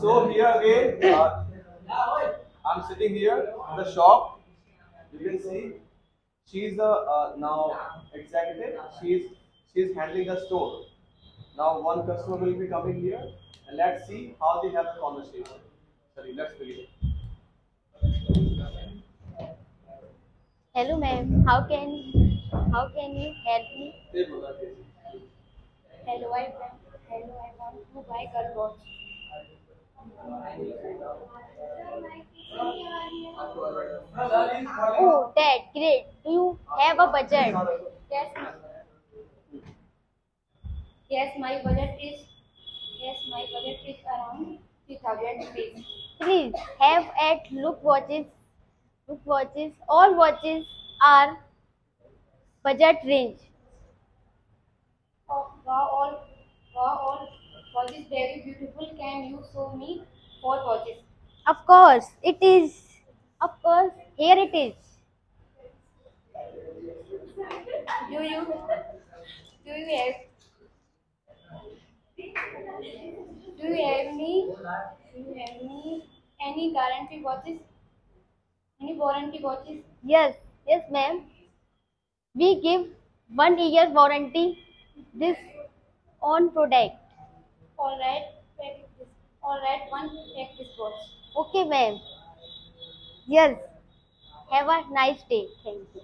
So here again, uh, I'm sitting here, the shop, you can see, she's the uh, now executive, she's, she's handling the store. Now one customer will be coming here and let's see how they have a conversation. Sorry, let's begin. Hello ma'am, how can how can you help me? Hello, I hello, I want to buy girl watch. Oh, that great. Do you have a budget? Yes, ma'am. Yes, my budget is yes, my budget is around three thousand rupees. Please have at look watches. Look watches. All watches are budget range. Oh, wow, all wow, all watches very beautiful. Can you show me four watches? Of course, it is. Of course, here it is. Do you do you have do you have any do you have any any guarantee watches? Any warranty watches? Yes, yes, ma'am. We give one year warranty this on product. All right, this. All right, one this watch. Okay, ma'am. Yes. Have a nice day. Thank you.